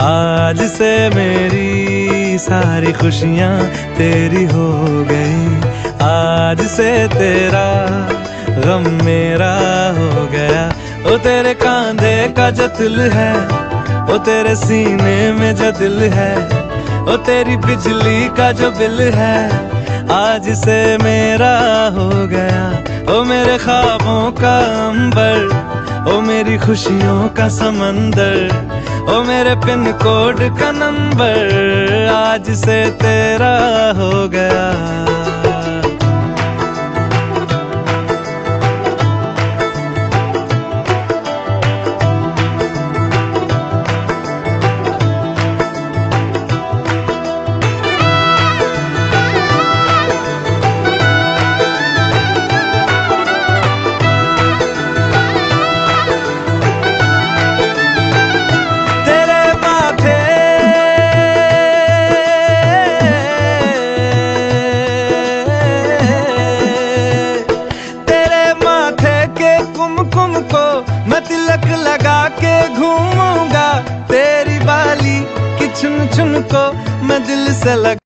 आज से मेरी सारी खुशियाँ तेरी हो गई। आज से तेरा गम मेरा हो गया। वो तेरे कांधे का जो दिल है वो तेरे सीने में जो दिल है वो तेरी बिजली का जो बिल है, आज से मेरा हो गया। वो मेरे ख्वाबों का अंबर मेरी खुशियों का समंदर, ओ मेरे पिन कोड का नंबर, आज से तेरा हो गया। मैं तिलक लगा के घूमूँगा। तेरी बाली की चुन चुन को मैं दिल से लगा